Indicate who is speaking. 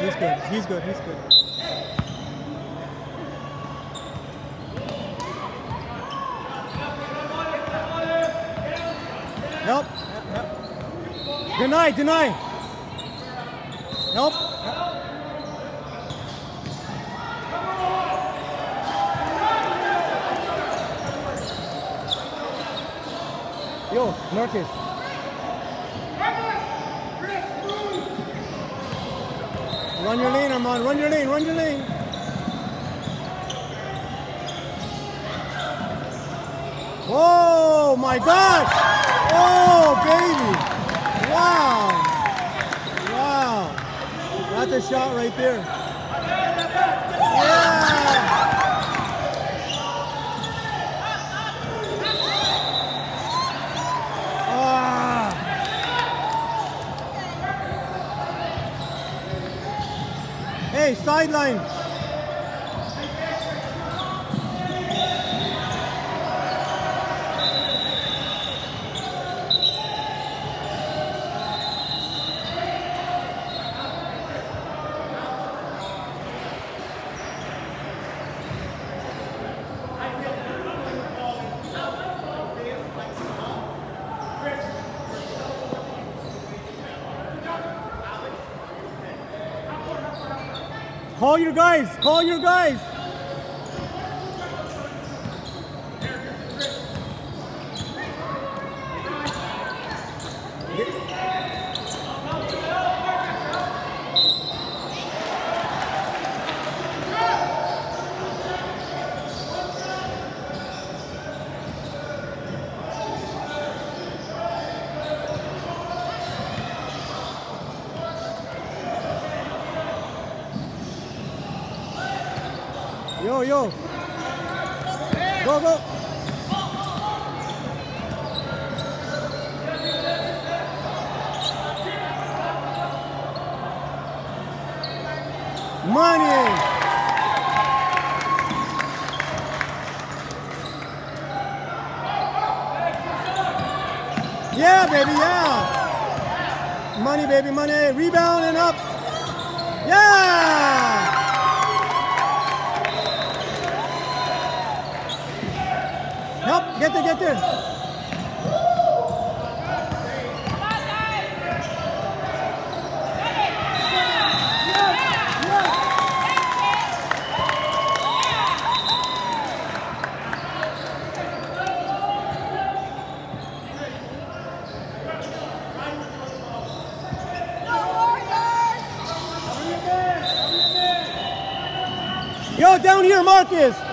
Speaker 1: He's good. He's good. He's good. Help. Help. Deny. Deny. Help. Yo, Marcus. Run your lane, Armand. Run your lane. Run your lane. Oh my God! Oh baby! Wow! Wow! That's a shot right there. Yeah! Hey, sideline. Call your guys. Call your guys. Yo, yo. Go, go. Money. Yeah, baby, yeah. Money, baby, money. Rebound and up. Yeah. There. Yo, down here, Marcus.